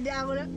de água.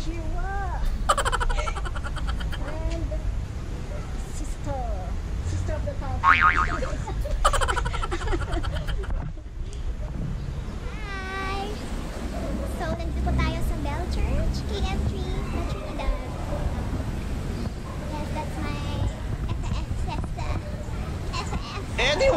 This is Tashiwa. And sister. Sister of the town. Hi! So, nandito po tayo sa Bell Church, KM3, sa Trinidad. Yes, that's my FF. FF. Eddie,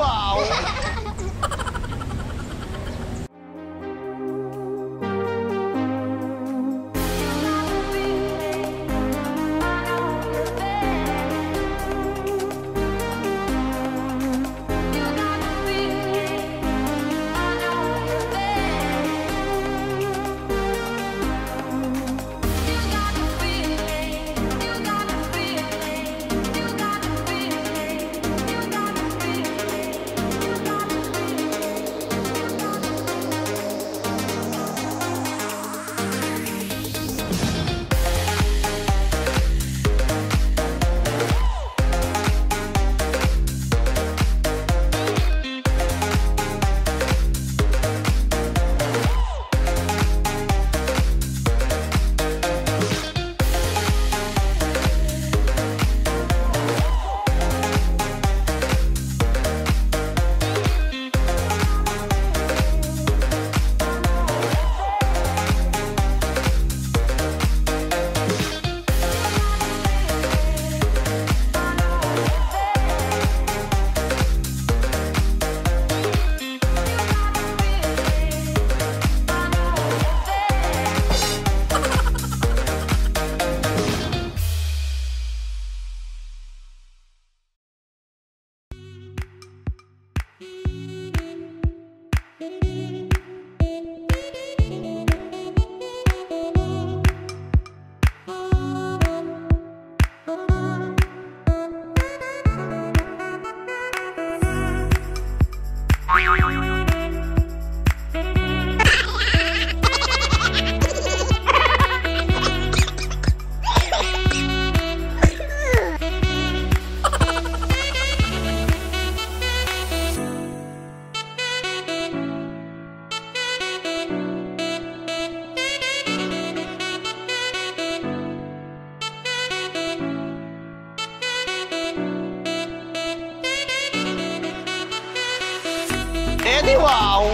é de uau!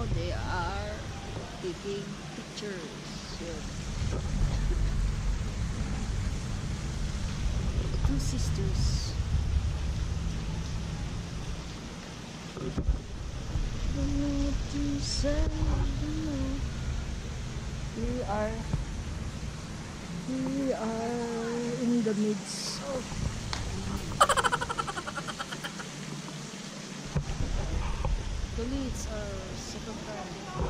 now they are taking pictures. Yun. Two sisters. We are we are in the midst of leads a super friendly.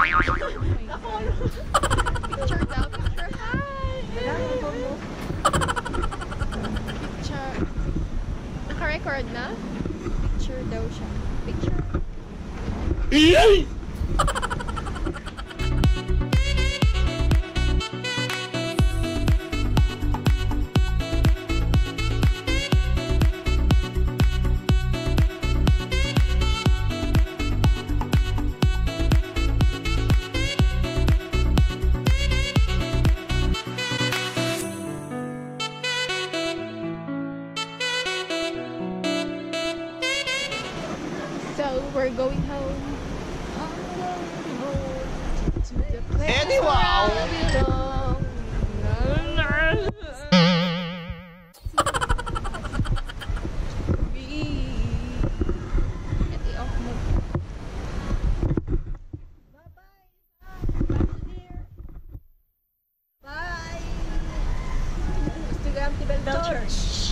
picture daw, picture. picture. Naka-record na? Picture daw siya. Picture. Bell Church. Belchurch.